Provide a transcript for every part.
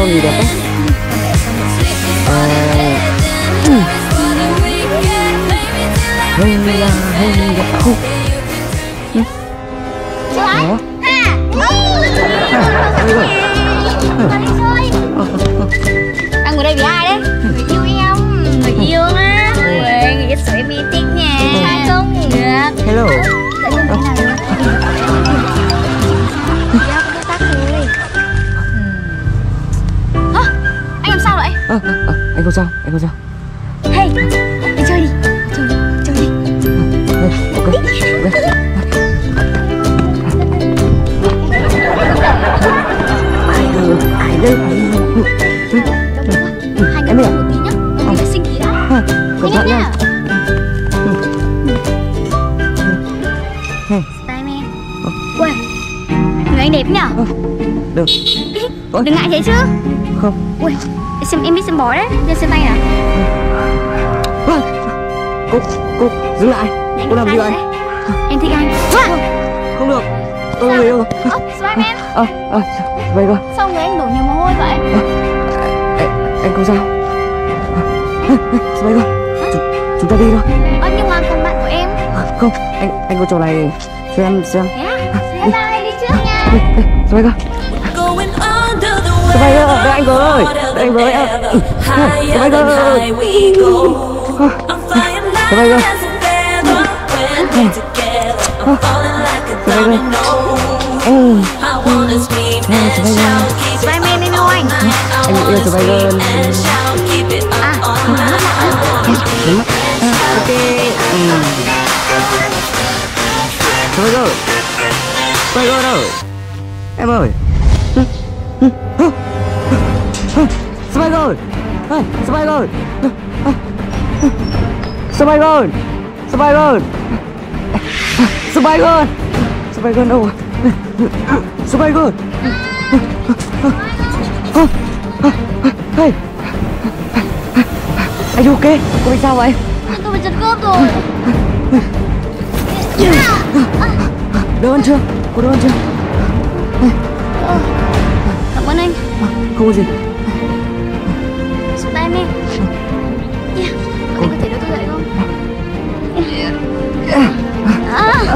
Lên lấy câu gì đẹp đấy À Anh không sao, Hey, đi chơi đi Chơi đi, chơi đi ok Đây Ai ơi, ai Hai Em hiểu. một tí nhá Em đi vệ sinh tí đã à, Cẩn thận nha Spiderman Ui, người anh đẹp nhở Được. Đừng ngại thế chứ Không Ui, xem em biết xem bói đấy Lên xem tay nào à, Cô, cô, dừng lại. Để anh Cô làm khai gì đấy. vậy? Em thích anh. Wow, Không được. Tôi người yêu rồi Ơ, Spiderman À, à, vậy cơ Sao người anh đổ nhiều mồ hôi vậy? Anh, anh không sao. À, Vậy cơ chúng, ta đi thôi. Ơ, nhưng mà còn bạn của em. À, Không, anh anh có chỗ này. Cho em xem á Bye bye, đi trước nha. Ê, Vậy cơ, đợi anh với Đợi anh với Higher Vậy than cơ high we go. I'm flying Vậy cơ high as a feather when we're together. I'm falling like a domino. Ừ, I wanna scream and shout, keep it Spiderman đi đâu anh anh yêu up À, à, Ok ừ. Vậy cơ đâu Em ơi Hey, Spider Spider Spider Spider Spider đâu rồi Spider Hey. Anh ok? Cô bị sao vậy? Tôi bị giật cướp rồi. Đỡ ăn chưa? Cô đỡ ăn chưa? Cảm ơn anh. Không có gì Spiderman Yeah, anh có thể đỡ tôi dậy không? À.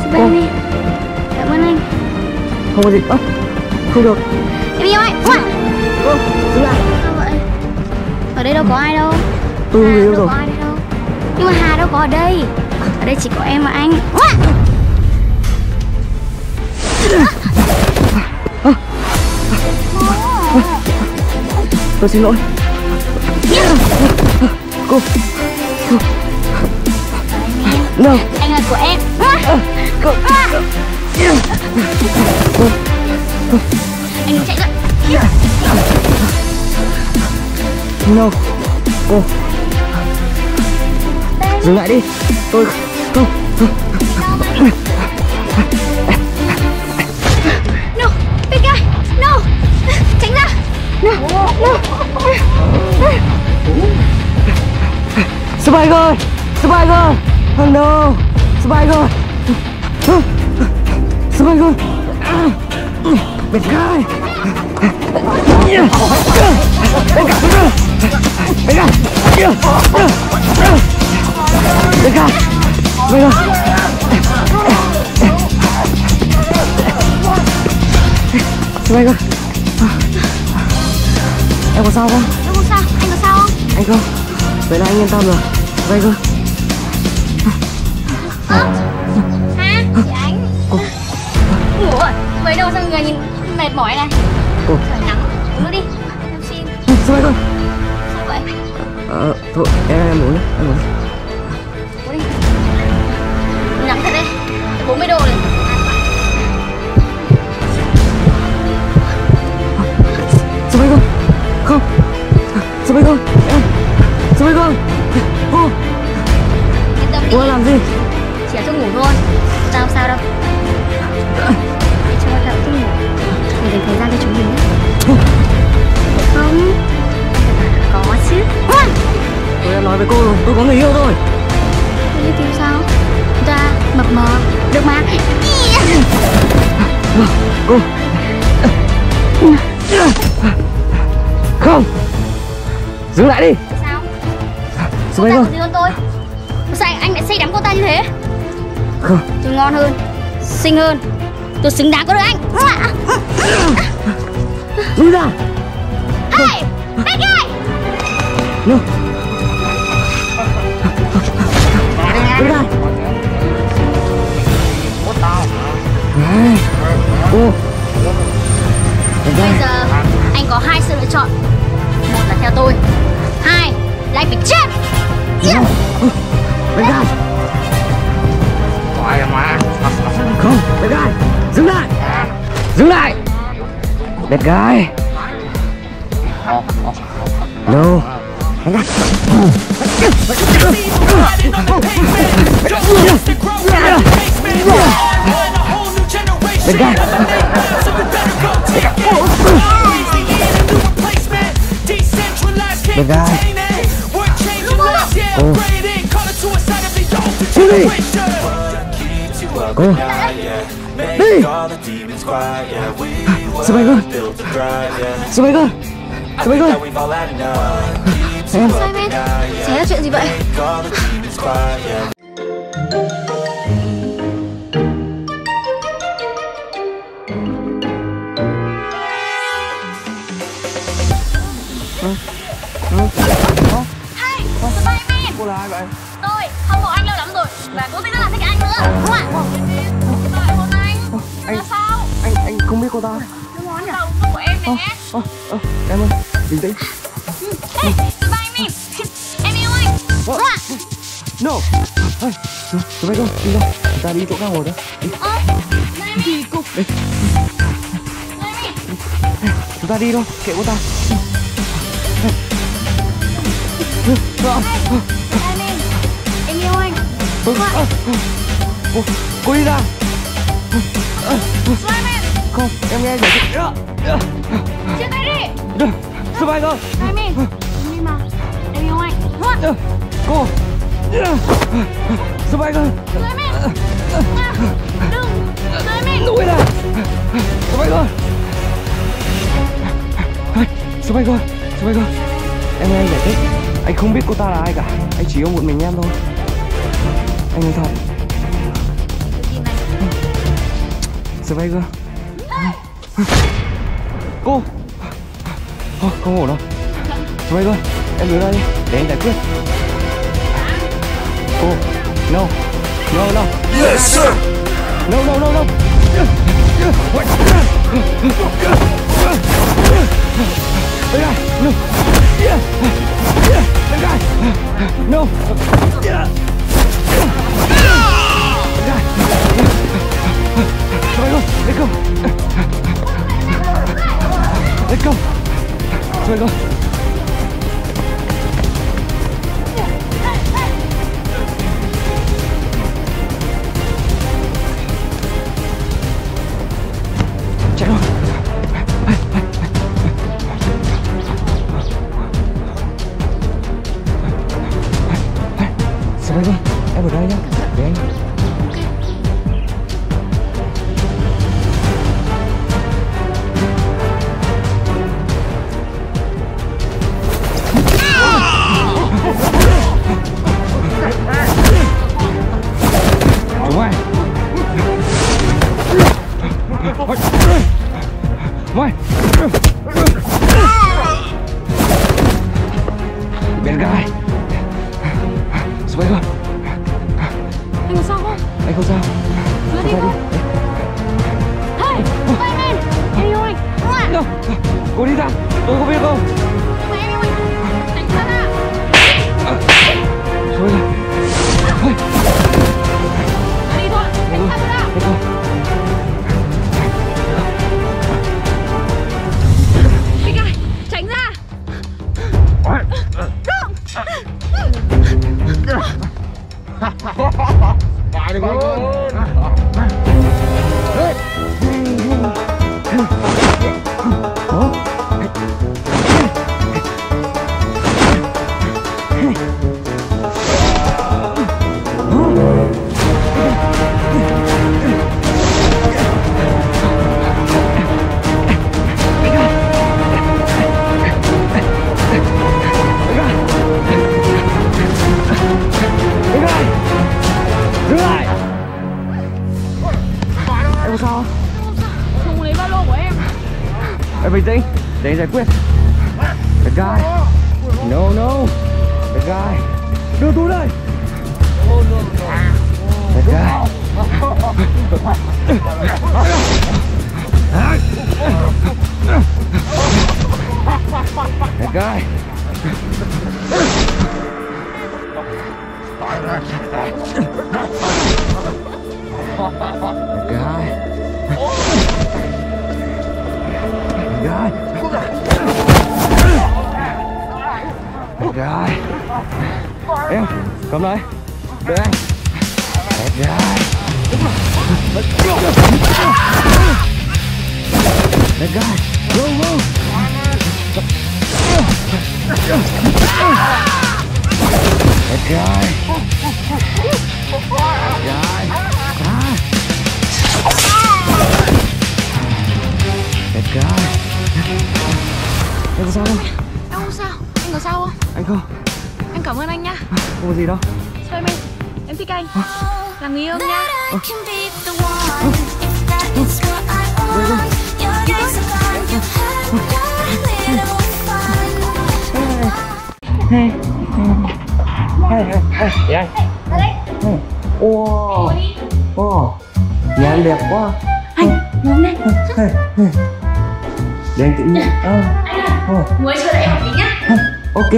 Spiderman Cảm ơn anh. Không có gì Ơ Không được. Em yêu anh. Cô Dừng lại. Sao vậy? Ở đây đâu có ai đâu. Tôi người yêu đâu rồi. có ai đâu. Nhưng mà Hà đâu có ở đây. Ở đây chỉ có em và anh Tôi xin lỗi. Cô. No Anh là của em. Ui, Cô. Anh chạy lại No Cô. Dừng lại đi. Tôi Không. No, Spider Spider Oh no Spider Spider Bên Biệt Bên Biệt Bên Biệt Bên Spider Spider Em có sao không? Em không sao, anh có sao không? Anh không. Vậy là anh yên tâm rồi. Spider Hả? Chị Ánh. Ủa, mấy đâu sao người nhìn mệt mỏi này? Ủa. Trời nắng, uống nước đi. Em xin, Spider sao vậy? Ờ, thôi em, em uống đi, em uống Spider Em Spider Cô Yên tâm đi, Cô làm gì? Chỉ là thuốc ngủ thôi. Tao không sao đâu. Để cho các thuốc ngủ. Để dành thời gian cho chúng mình nhé. Không? Có chứ. Tôi đã nói với cô rồi Tôi có người yêu rồi. Tôi đi tìm sao? Ra, mập mờ Được mà. Cô. Không Dừng lại đi. Sao? Ta ơi còn gì hơn tôi? Sao anh lại say đắm cô ta như thế. Không Tôi ngon hơn Xinh hơn. Tôi xứng đáng có được anh. Lui ra. Hey Big guy No Lui ra. Bây giờ anh có hai sự lựa chọn. Một là theo tôi Hai anh phải chết. No Đừng ra. Không Bad guy Dừng lại. Dừng lại. Bad guy No. Hang on Bad guy Bad guy Cô đi Cô Đi Sư Bay ơi Sư Bay ơi Sư Bay ơi Em Sai bên Xảy ra chuyện gì vậy? Hey, là ai vậy? Tôi hâm mộ anh lâu lắm rồi Và cũng rất là thích anh nữa. Đúng không ạ? Tại hôn anh. Anh- Là sao? Anh anh không biết cô ta. Cái món đầu của em nè Ơ ơ Em ơi Bình tĩnh. Hey, Spiderman Em yêu anh. Đúng không ạ? No. Ê Sư Bay ơi Đi ra. Chúng ta đi chỗ khác ngồi đó Đi. Ơ, Spiderman Đi Spiderman Chúng ta đi thôi Kệ cô ta Em yêu anh Cô đi ra Spiderman Không Em nghe giải thích Chia tay đi ơ. Sư Bay ơi Em mà Em yêu anh Cô Ơ, Sư Bay ơi Spiderman Đừng Spiderman Lùi ra Sư Bay ơi Ê, Sư Bay ơi Sư Bay ơi Em nghe anh giải thích anh không biết cô ta là ai cả. Anh chỉ yêu một mình em thôi. Anh nói thật. Ơi Cô! Thôi không ổn đâu ơi Em đứng đây đi Để anh giải quyết. Cô No. No no. Yes, sir. No no no no. này, no. Yeah. Yeah. Đây này. No. Yeah. đâu Cô đi ra Tôi có biết không Nhưng mà em yêu anh Đánh thân Thôi là Đi thôi Đánh thân ra Thôi Tránh ra Không Phải được không tĩnh Để cầm lại Đợi anh. The guy The guy Go go. Guy The guy Ah. The guy Em có sao không? Em không sao. Anh có sao không? Anh không cảm ơn anh nhá. Không có gì đâu Spiderman Em thích anh. Làm người yêu em nhá. I can be the one if that is what I want. Your days are gone, you have your little fun. Dạ anh Wow Wow Nhà anh đẹp quá. Anh Ngồi đây Để anh tự nhiên. À, à, Ngồi chờ đợi em một tí nhá. Ok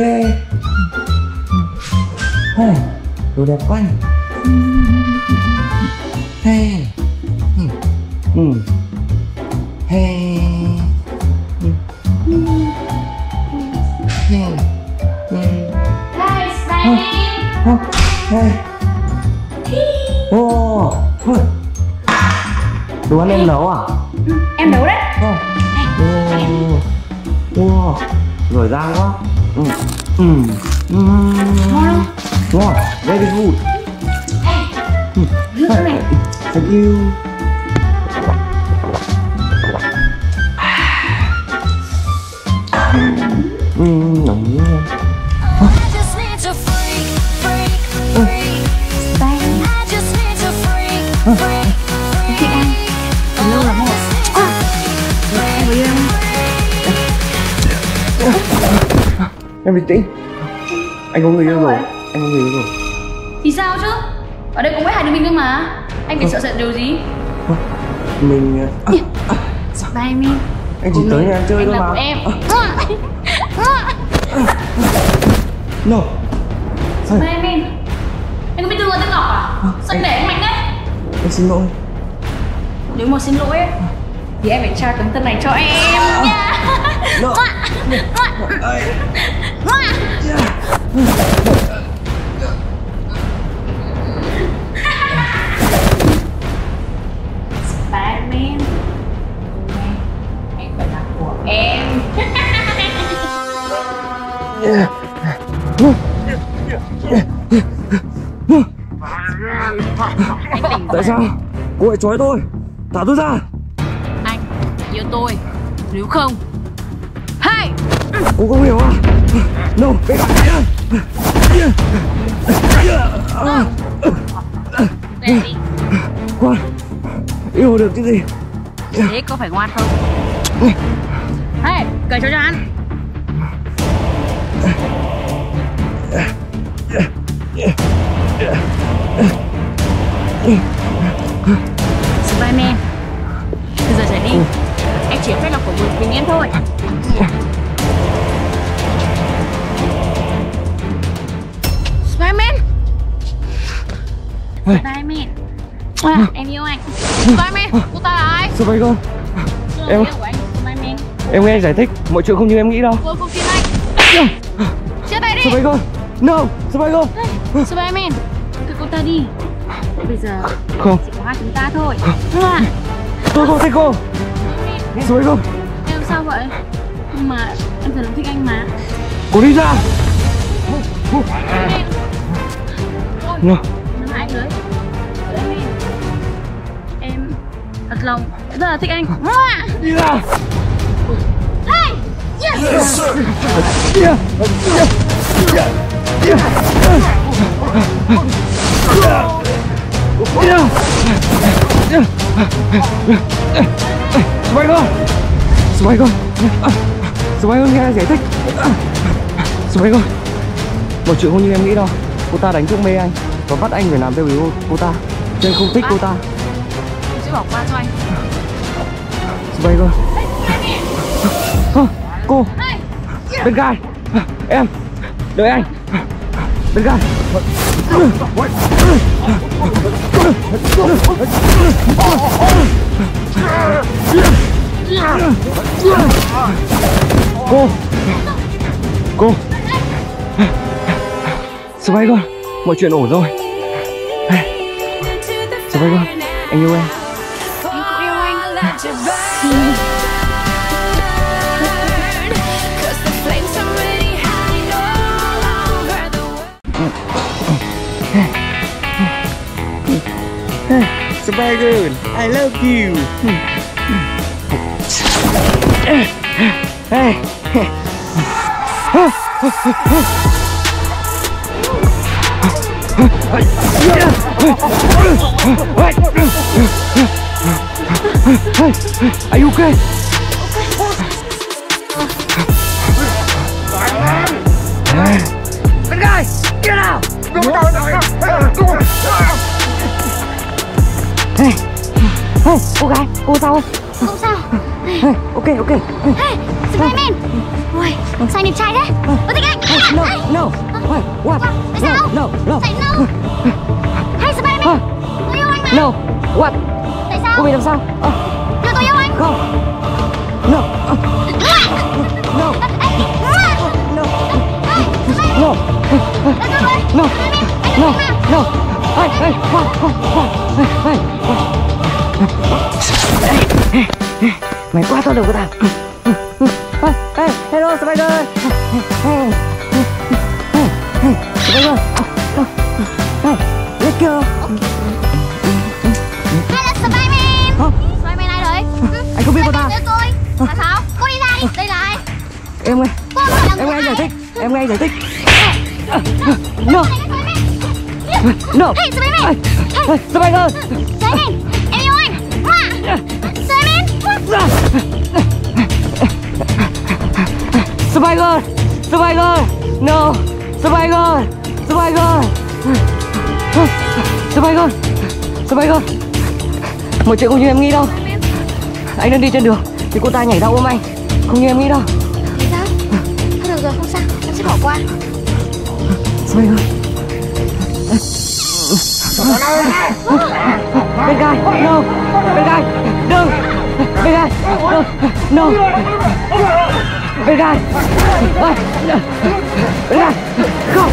Hey, Đồ đẹp quá Hey Ừ. Ừ. Hey Ừ. Hey Ừ. Spiderman Ờ, Hey Wow Ôi. Đồ ăn em nấu à? Em nấu đấy Wow. Wow. Giỏi giang quá. Ừ. Ừ. Ừ. Ngon Wow. Very chơi thôi mà. của em. No. Spiderman Anh có biết thương tên Ngọc à? Sao anh để anh mạnh đấy. Anh xin lỗi. Nếu mà xin lỗi ấy, thì em phải trao tấm thân này cho em. Nha No. Tại sao? Cô lại trói tôi. Thả tôi ra. Anh yêu tôi Nếu không Hey Cô không hiểu à? No, cái Về đi Khoan. Yêu được chứ gì? Thế có phải ngoan không Hey Cởi cho cho ăn Spiderman. Từ giờ trở đi. Em chỉ phép là của một mình em thôi. Spiderman. Spiderman. À, Em yêu anh. Spiderman Cô ta là ai? Cô? Là Em- anh Spiderman. Em nghe anh giải thích. Mọi chuyện không như em nghĩ đâu. Tôi không tin anh Chia tay đi. Con? No, con? Spiderman. Cứ cô ta đi. Bây giờ Không, hai chúng ta thôi à, tôi không thích cô. Vậy con? Em sao vậy Nhưng mà em thật lòng thích anh mà Cô đi ra. Ôi, lại anh đấy Em thật lòng rất là thích anh à. Đi ra. Hey Yes Yeah. Yeah. Yeah. Yeah. Yeah. Yeah. Spider Spider Spider nghe anh giải thích. Spider Một chuyện không như em nghĩ đâu. Cô ta đánh thuốc mê anh Và bắt anh phải làm theo ý cô, ta. Cho anh không thích cô ta. Chị bỏ qua cho anh. Spider Ơ, Cô. Bên gai. Em. Đợi anh. Bên gai Cô Cô. Spider Mọi chuyện ổn rồi. Spider Anh yêu em. I love you Are you okay? Hey, cô gái, cô sao không? Không sao. Hey, ok, ok. Hey, Spiderman Ui, sao đẹp trai thế? Ôi thích anh No, Ê, no, wait, what? Tại sao? No, no, Tại sao Hey Spiderman Tôi yêu anh mà. No, what? Tại sao? Cô bị làm sao? Nhưng tôi yêu anh. Không. No, ờ, no, no, no, no, no, no. Hey, hey, what, what, what? Hey, hey, what? Mày quá to được của tao. Hey, hey, hello Spider. Hey, hey, Spider. Hey, let's go. Hay là Spiderman Hả? Spiderman ai đấy Anh không biết cô ta. Spiderman tới tôi Là sao Cô đi ra đi Đây là ai Em nghe, em nghe anh giải thích, em nghe anh giải thích. No, no. Hey Spiderman Hey, Spider. Spider, Spider. No, Spider, Spider. Spider, Spider. Mọi chuyện không như em nghĩ đâu. Anh đang đi trên đường thì cô ta nhảy ra ôm anh. Không như em nghĩ đâu. Thì sao Thôi được rồi không sao Em sẽ bỏ qua Spider. Bên gai, no, bên gai, đừng, bên gai, no, no, bên gai, Ôi, bên gai, không,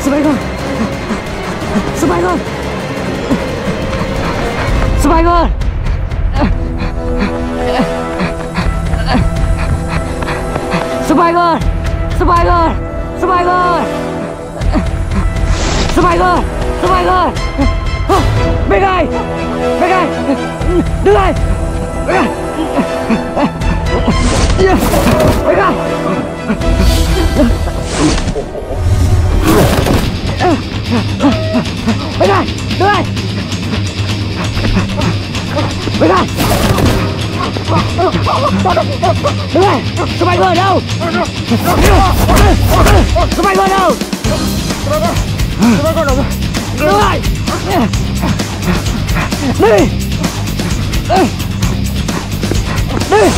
Spider, Spider, Spider. Survivor! Spider! Spider! Spider! Spider! Bên gai! Bên gai! Đứng lại! Bên gai! Bên gai! Đứng lại! Bên gai! Đứng lại! Spider đâu? Spider đâu? Đứng đâu Đi! Đi!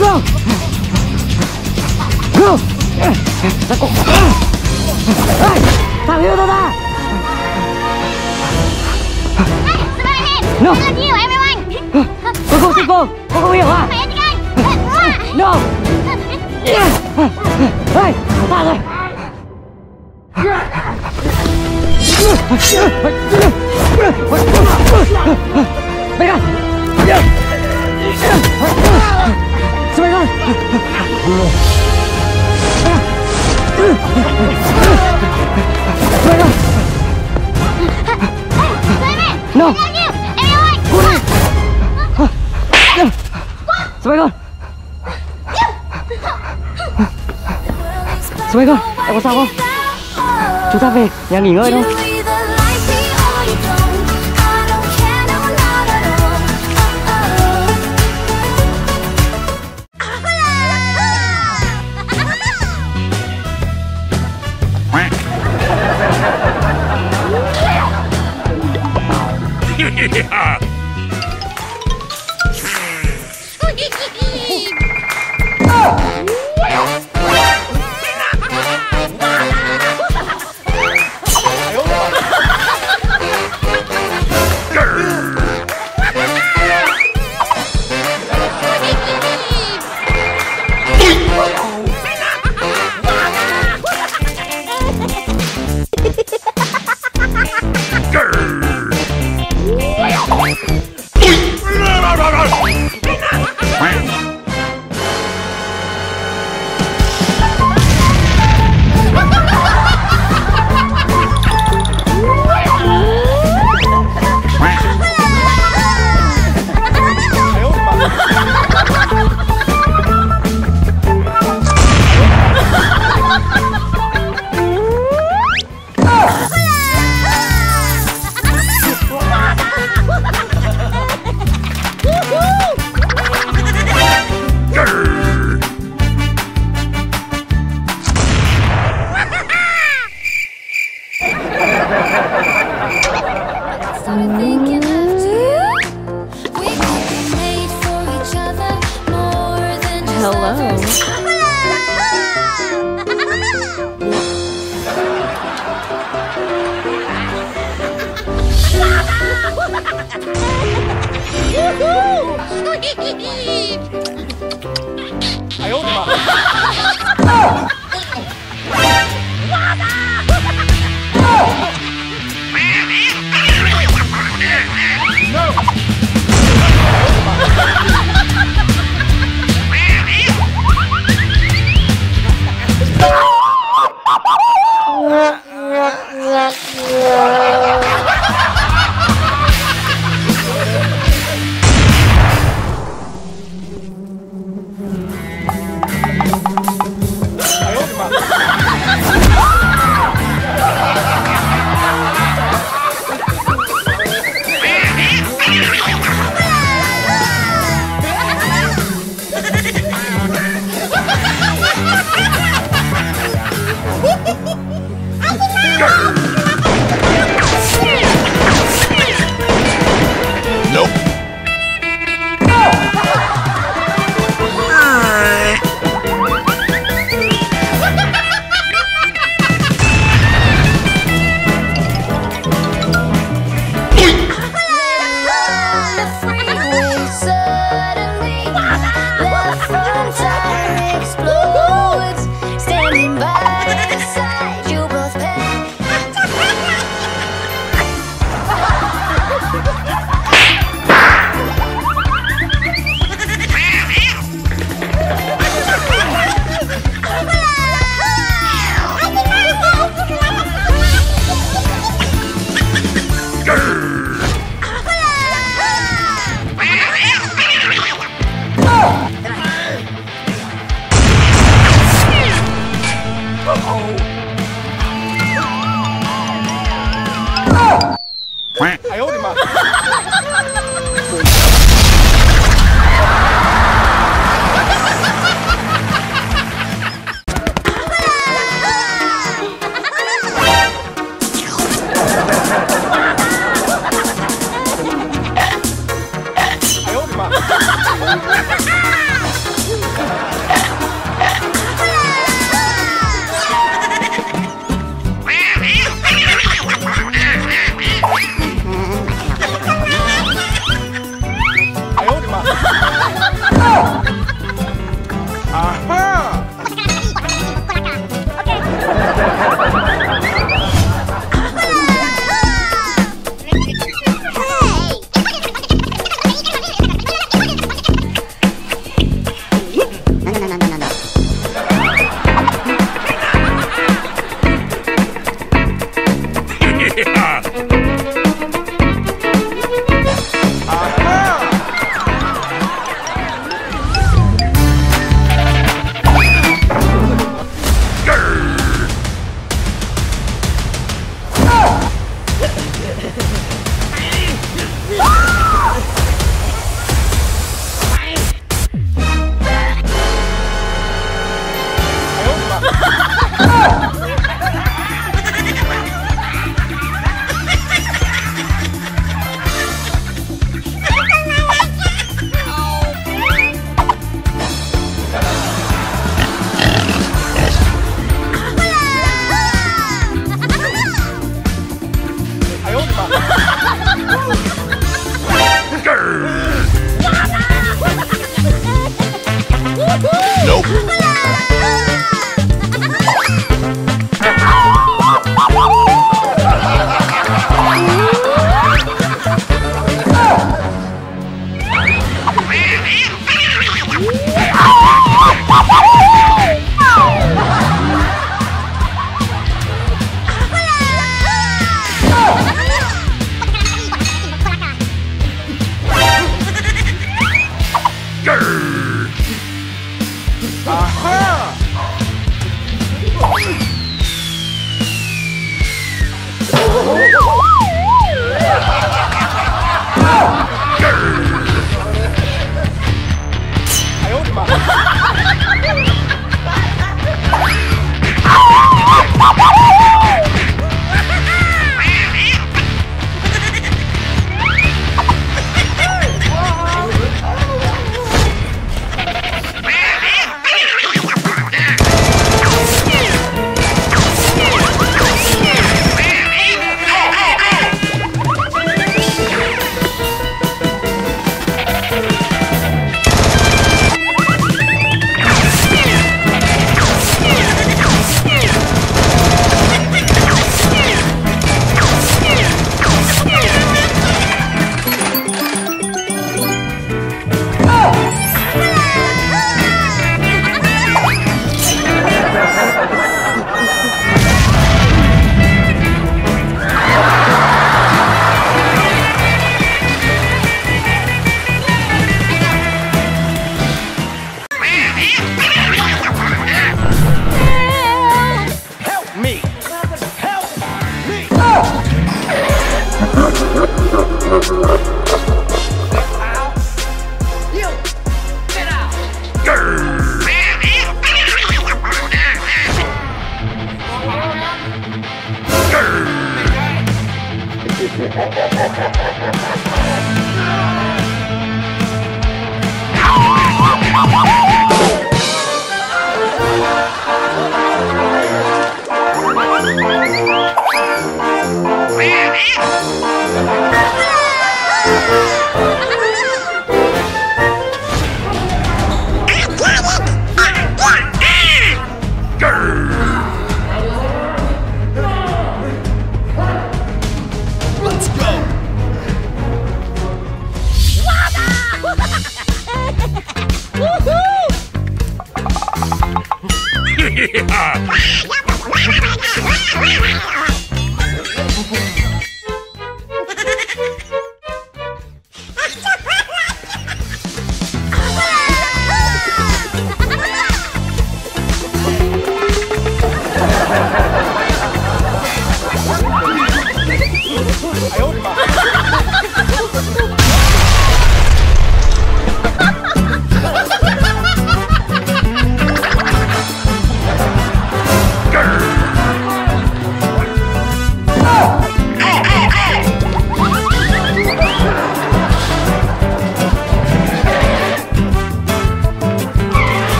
Go! Go! Ra cổ! ai, Thằng yêu tao ra! No. Em là nhiều em yêu anh Cô không thích cô! Cô không hiểu à? Mày thích anh no, No! Ê! Ta rồi! Bên này! Xuống bên con! Con! No! Con! Số 7 con, em có sao không? Chúng ta về nhà nghỉ ngơi thôi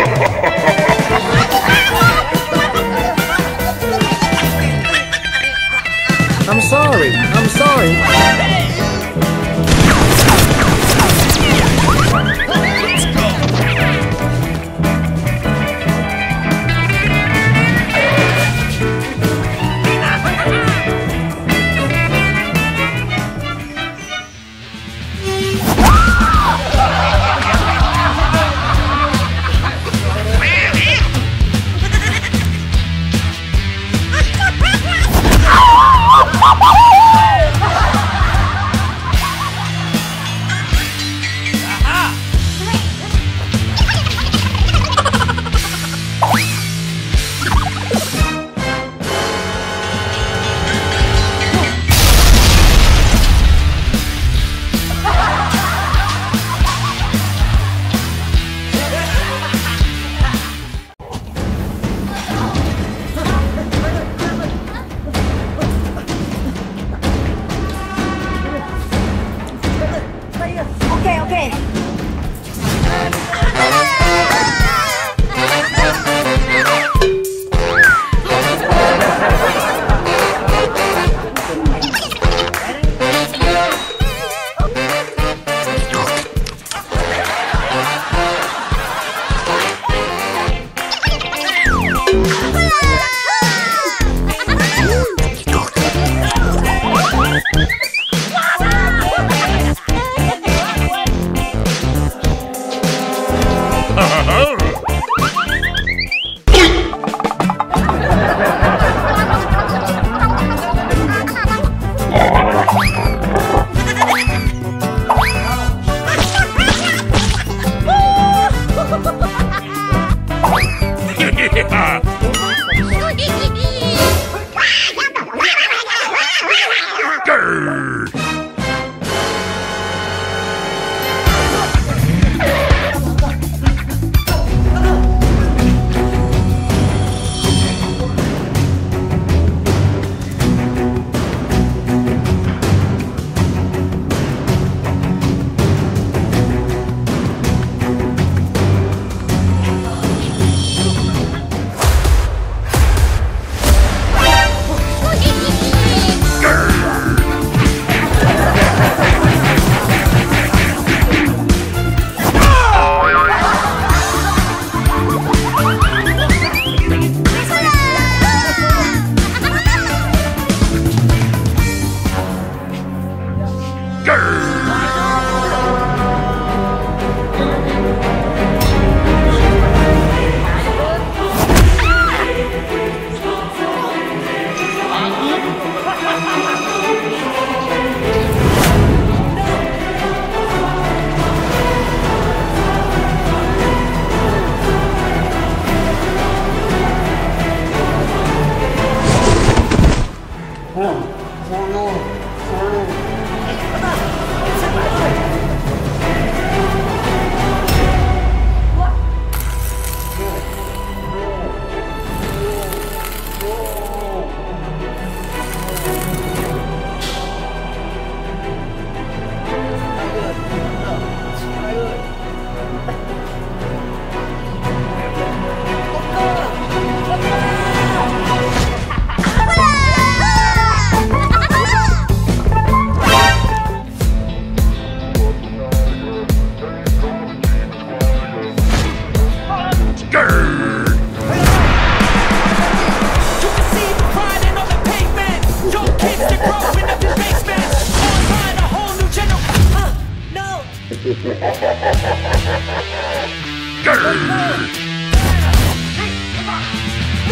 Ha ha ha!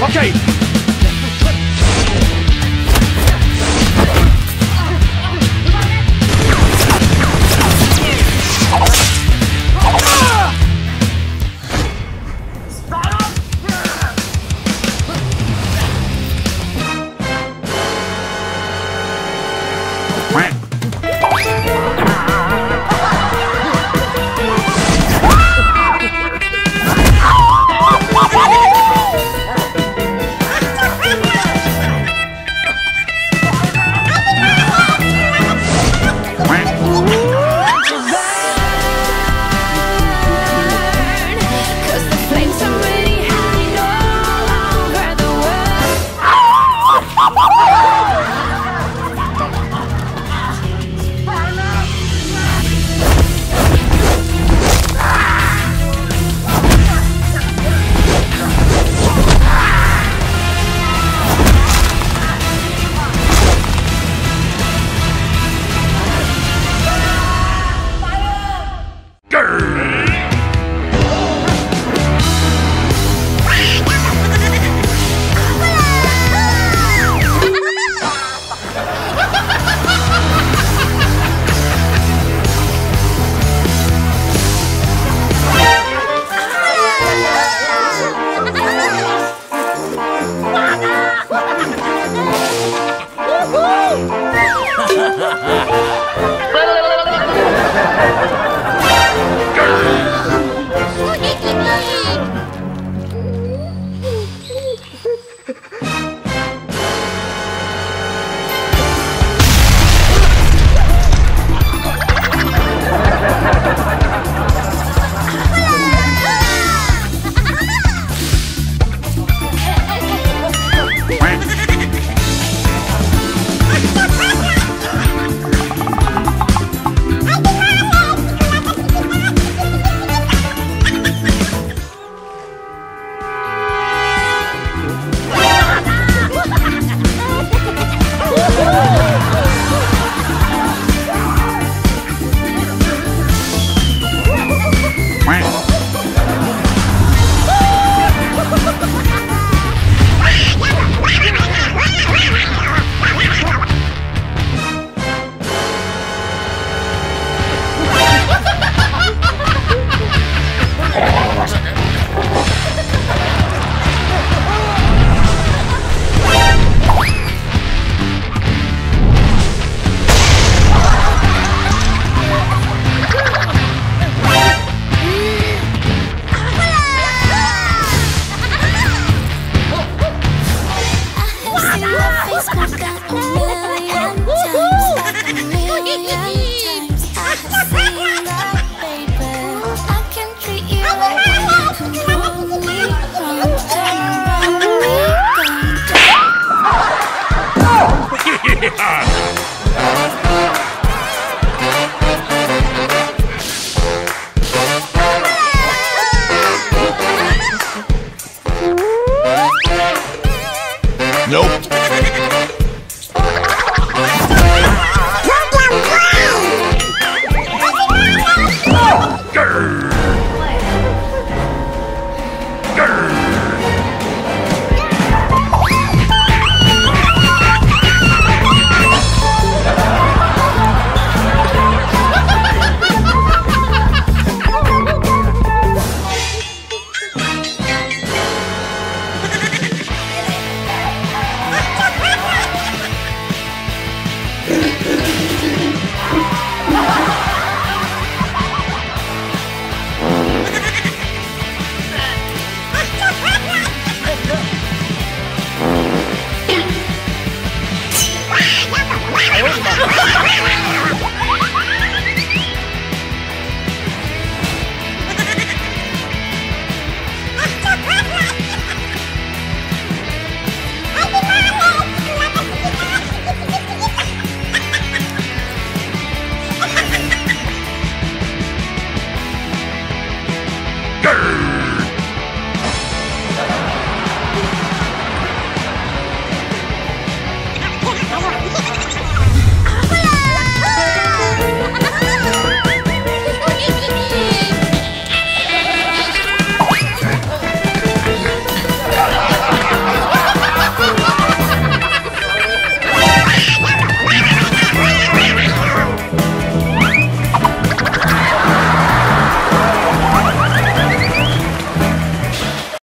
Okay.